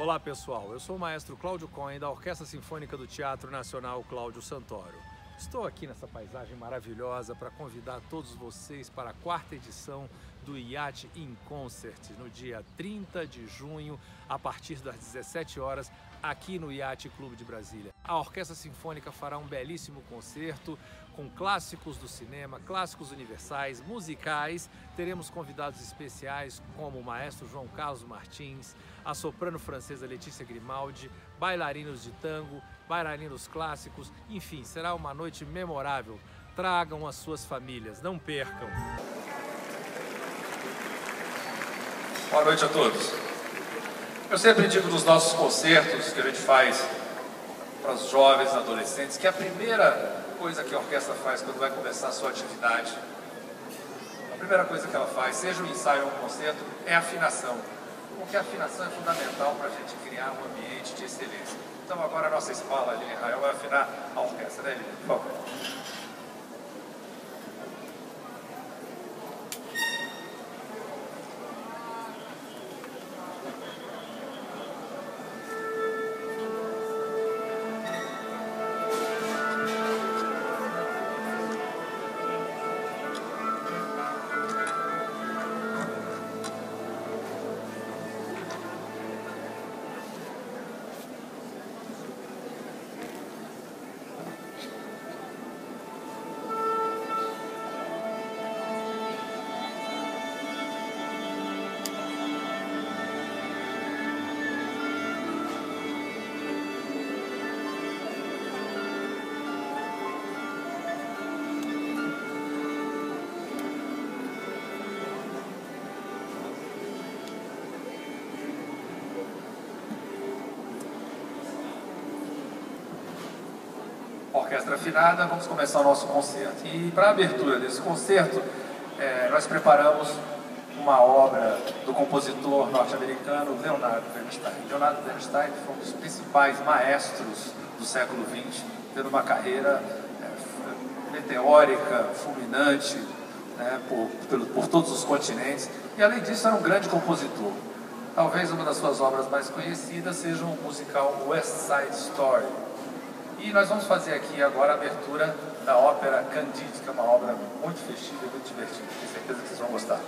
Olá pessoal, eu sou o maestro Cláudio Cohen da Orquestra Sinfônica do Teatro Nacional Cláudio Santoro. Estou aqui nessa paisagem maravilhosa para convidar todos vocês para a quarta edição do IAT in Concert, no dia 30 de junho, a partir das 17 horas, aqui no IAT Clube de Brasília. A Orquestra Sinfônica fará um belíssimo concerto com clássicos do cinema, clássicos universais, musicais. Teremos convidados especiais como o maestro João Carlos Martins, a soprano francesa Letícia Grimaldi, bailarinos de tango, bailarinos clássicos, enfim, será uma noite memorável. Tragam as suas famílias, não percam. Boa noite a todos. Eu sempre digo nos nossos concertos que a gente faz para os jovens, adolescentes, que a primeira coisa que a orquestra faz quando vai começar a sua atividade, a primeira coisa que ela faz, seja um ensaio ou um concerto, é afinação. Porque a afinação é fundamental para a gente criar um ambiente de excelência. Então agora a nossa escola ali Israel vai afinar a orquestra, né, Lili? Por favor. Orquestra afinada, vamos começar o nosso concerto. E para a abertura desse concerto, é, nós preparamos uma obra do compositor norte-americano Leonardo Bernstein. Leonardo Bernstein foi um dos principais maestros do século XX, tendo uma carreira é, meteórica, fulminante, né, por, por, por todos os continentes. E além disso, era um grande compositor. Talvez uma das suas obras mais conhecidas seja o musical West Side Story, e nós vamos fazer aqui agora a abertura da ópera Candide, que é uma obra muito festiva e muito divertida. Tenho certeza que vocês vão gostar.